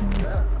Uh.